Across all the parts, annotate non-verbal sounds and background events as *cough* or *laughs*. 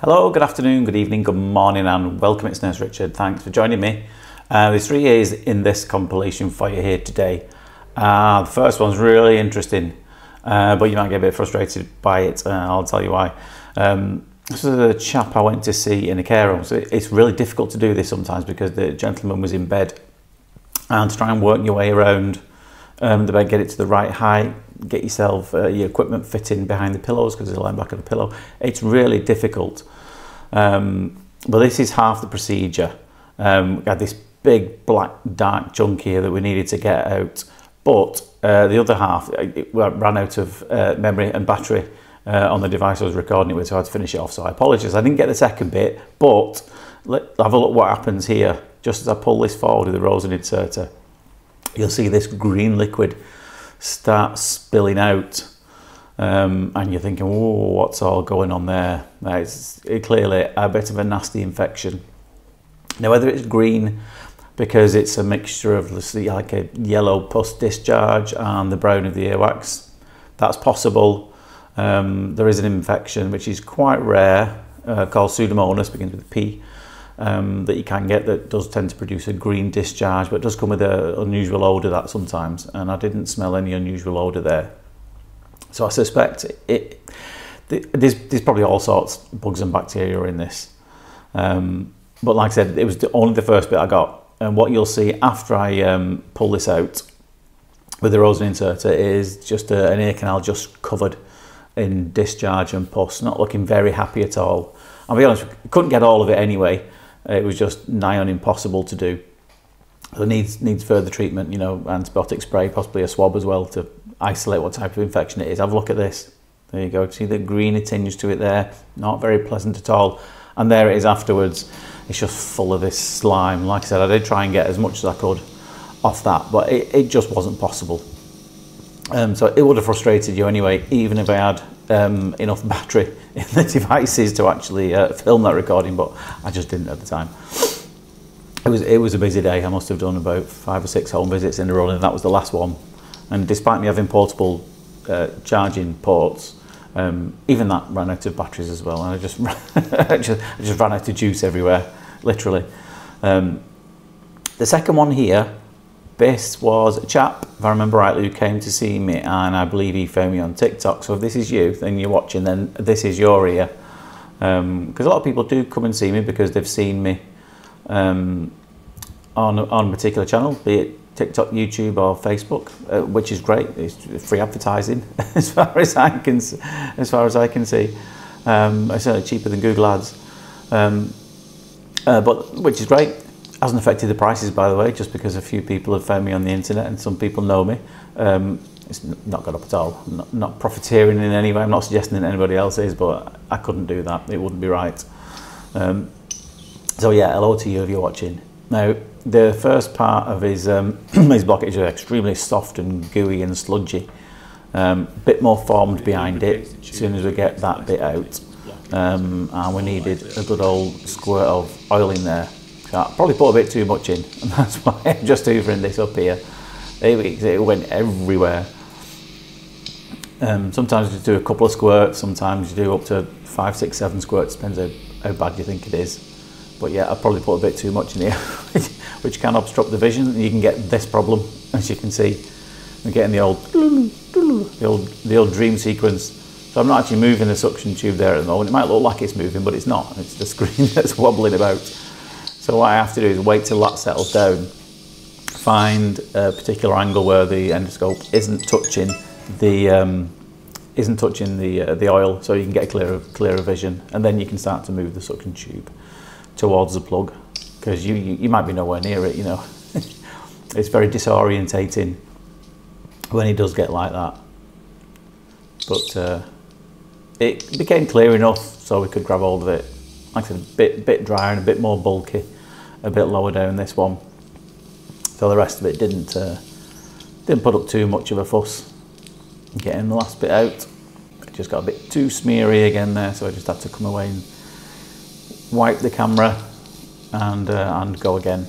Hello, good afternoon, good evening, good morning, and welcome. It's Nurse Richard. Thanks for joining me. Uh, there's three A's in this compilation for you here today. Uh, the first one's really interesting, uh, but you might get a bit frustrated by it. Uh, I'll tell you why. Um, this is a chap I went to see in a care home. So it's really difficult to do this sometimes because the gentleman was in bed and to try and work your way around um, the bed, get it to the right height, get yourself uh, your equipment fitting behind the pillows because there's a line back of the pillow. It's really difficult. Um, but this is half the procedure. Um, had this big black dark junk here that we needed to get out. But uh, the other half it ran out of uh, memory and battery uh, on the device I was recording it with, so I had to finish it off. So I apologise. I didn't get the second bit, but let, have a look what happens here. Just as I pull this forward with the Rosen inserter, you'll see this green liquid start spilling out. Um, and you're thinking, oh, what's all going on there? It's clearly a bit of a nasty infection. Now, whether it's green because it's a mixture of like a yellow pus discharge and the brown of the earwax, that's possible. Um, there is an infection which is quite rare uh, called Pseudomonas, begins with P, um, that you can get that does tend to produce a green discharge, but does come with an unusual odour that sometimes. And I didn't smell any unusual odour there. So I suspect it, there's, there's probably all sorts of bugs and bacteria in this. Um, but like I said, it was only the first bit I got. And what you'll see after I um, pull this out with the Rosen inserter is just a, an ear canal just covered in discharge and pus, not looking very happy at all. I'll be honest, couldn't get all of it anyway. It was just nigh on impossible to do. So it needs needs further treatment, you know, antibiotic spray, possibly a swab as well to isolate what type of infection it is. Have a look at this. There you go. See the greeny tinge to it there. Not very pleasant at all. And there it is afterwards. It's just full of this slime. Like I said, I did try and get as much as I could off that, but it, it just wasn't possible. Um, so it would have frustrated you anyway, even if I had um, enough *laughs* battery in the devices to actually uh, film that recording, but I just didn't at the time. It was it was a busy day. I must have done about five or six home visits in a row, and that was the last one. And despite me having portable uh, charging ports, um, even that ran out of batteries as well, and I just *laughs* I just, I just ran out of juice everywhere, literally. Um, the second one here this was a chap, if I remember rightly, who came to see me, and I believe he found me on TikTok. So if this is you, then you're watching, then this is your ear. Because um, a lot of people do come and see me because they've seen me um, on, on a particular channel, be it TikTok, YouTube, or Facebook, uh, which is great. It's free advertising *laughs* as far as I can, as far as I can see. Um, it's certainly cheaper than Google Ads, um, uh, but which is great hasn't affected the prices, by the way, just because a few people have found me on the internet and some people know me. Um, it's not gone up at all. Not, not profiteering in any way. I'm not suggesting that anybody else is, but I couldn't do that. It wouldn't be right. Um, so yeah, hello to you if you're watching. Now, the first part of his um, *clears throat* his blockage is extremely soft and gooey and sludgy. Um, bit more formed behind it as soon as we get that bit out. Um, and we needed a good old squirt of oil in there so I probably put a bit too much in, and *laughs* that's why I'm just hoovering this up here. It, it went everywhere. Um, sometimes you do a couple of squirts, sometimes you do up to five, six, seven squirts, depends how, how bad you think it is. But yeah, I probably put a bit too much in here, *laughs* which can obstruct the vision, and you can get this problem, as you can see. We're getting the old, the old, the old dream sequence. So I'm not actually moving the suction tube there at the moment. It might look like it's moving, but it's not. It's the screen *laughs* that's wobbling about. So what I have to do is wait till that settles down, find a particular angle where the endoscope isn't touching the um, isn't touching the uh, the oil, so you can get a clearer clearer vision, and then you can start to move the suction tube towards the plug because you, you you might be nowhere near it. You know, *laughs* it's very disorientating when it does get like that. But uh, it became clear enough so we could grab hold of it. Like I said, a bit bit drier and a bit more bulky a bit lower down this one. So the rest of it didn't uh, didn't put up too much of a fuss getting the last bit out. It just got a bit too smeary again there, so I just had to come away and wipe the camera and uh, and go again.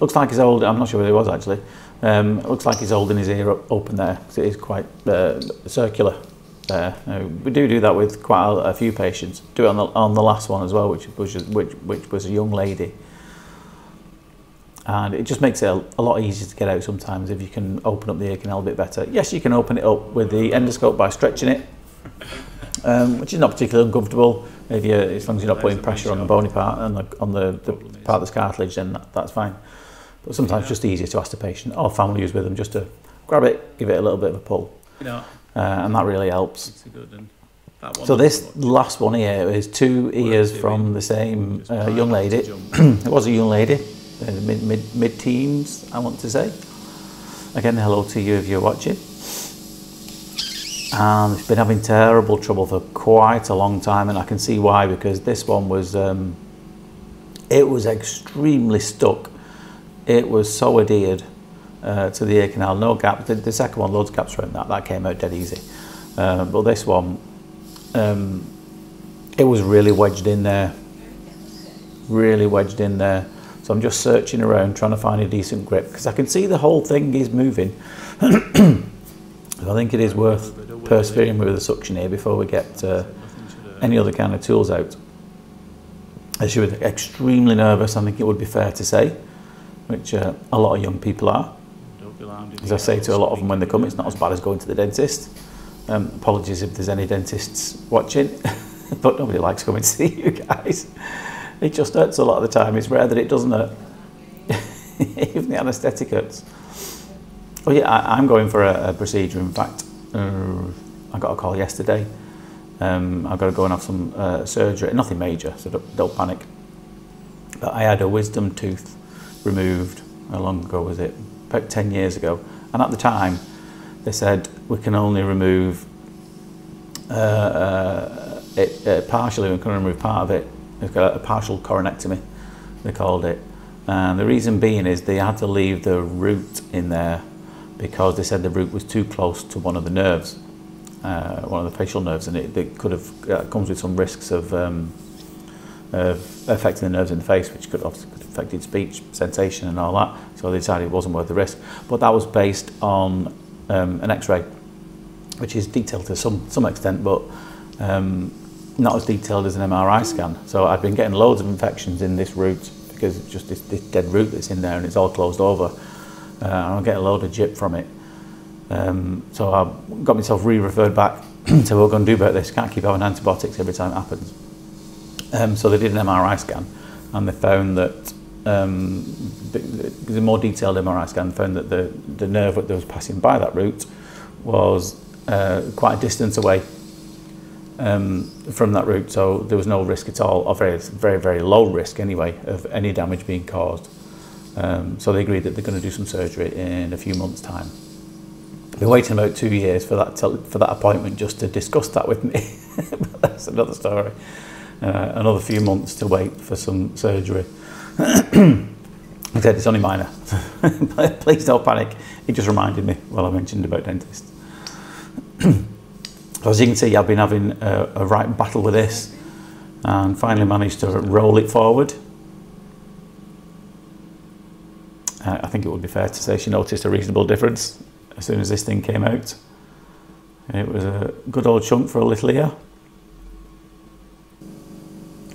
Looks like he's old. I'm not sure where he was actually. Um, looks like he's holding his ear up, open there because it is quite uh, circular. There. Uh, we do do that with quite a, a, few patients. Do it on the, on the last one as well, which was, which, which was a young lady. And it just makes it a, a lot easier to get out sometimes if you can open up the ear canal a bit better. Yes, you can open it up with the endoscope by stretching it, um, which is not particularly uncomfortable. If you, as long as you're not putting pressure on the bony part and the, on the, the part that's cartilage, then that, that's fine. But sometimes it's just easier to ask the patient or family who's with them just to grab it, give it a little bit of a pull. Uh, and that really helps. So this last one here is two ears from the same uh, young lady. *clears throat* it was a young lady, uh, mid, mid, mid-teens, I want to say. Again, hello to you if you're watching. And it's been having terrible trouble for quite a long time and I can see why because this one was um, it was extremely stuck. It was so adhered uh, to the ear canal no gap the, the, second one loads of gaps around that. That came out dead easy. Uh, but this one um, it was really wedged in there. Really wedged in there. So I'm just searching around trying to find a decent grip because I can see the whole thing is moving. *clears throat* I think it is worth persevering with the suction here before we get uh, any other kind of tools out. As she was extremely nervous, I think it would be fair to say, which uh, a lot of young people are. As I say to a lot of them when they come, it's not as bad as going to the dentist. Um, apologies if there's any dentists watching, *laughs* but nobody likes coming to *laughs* see you guys. It just hurts a lot of the time. It's rare that it doesn't hurt. *laughs* Even the anaesthetic hurts. Oh yeah, I, am going for a, a procedure. In fact, uh, I got a call yesterday. Um, I've got to go and have some uh, surgery. Nothing major, so don't, don't, panic. But I had a wisdom tooth removed. How long ago was it? about 10 years ago. And at the time, they said, we can only remove uh, uh, it uh, partially, we can remove part of it. We've got a partial coronectomy, they called it. And the reason being is they had to leave the root in there because they said the root was too close to one of the nerves, uh, one of the facial nerves, and it, it could have uh, comes with some risks of um, of affecting the nerves in the face, which could have affected speech, sensation, and all that. So they decided it wasn't worth the risk. But that was based on um, an X-ray, which is detailed to some some extent, but um, not as detailed as an MRI scan. So I've been getting loads of infections in this root because it's just this, this dead root that's in there and it's all closed over uh, I'll get a load of jip from it. Um, so I got myself re-referred back to what we're going to do about this. Can't keep having antibiotics every time it happens. Um, so they did an MRI scan and they found that um, the, the, more detailed MRI scan found that the, the nerve that was passing by that route was uh, quite a distance away um, from that route, so there was no risk at all, or very, very, very low risk anyway, of any damage being caused. Um, so they agreed that they're going to do some surgery in a few months' time. Been waiting about two years for that for that appointment just to discuss that with me. but *laughs* that's another story. Uh, another few months to wait for some surgery. *clears throat* I said it's only minor. *laughs* Please don't panic. It just reminded me while I mentioned about dentists. *clears throat* so as you can see, I've been having a, a right battle with this and finally managed to roll it forward. Uh, I think it would be fair to say she noticed a reasonable difference as soon as this thing came out. It was a good old chunk for a little ear.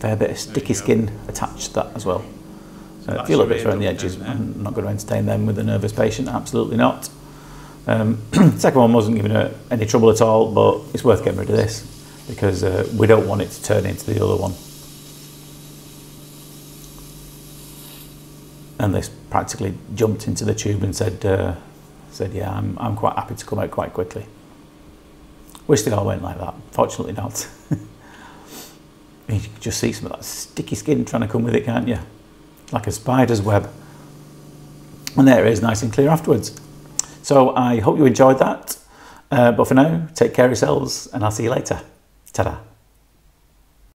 Fair bit of sticky skin attached to that as well. So a few little bits around the edges. I'm not going to entertain them with a nervous patient, absolutely not. Um, *clears throat* second one wasn't giving her any trouble at all, but it's worth getting rid of this because uh, we don't want it to turn into the other one. and this practically jumped into the tube and said, uh, said, yeah, I'm, I'm quite happy to come out quite quickly. Wish they all went like that. Fortunately not. *laughs* you can just see some of that sticky skin trying to come with it, can't you? Like a spider's web. And there it is, nice and clear afterwards. So I hope you enjoyed that. Uh, but for now, take care of yourselves and I'll see you later. Ta-da.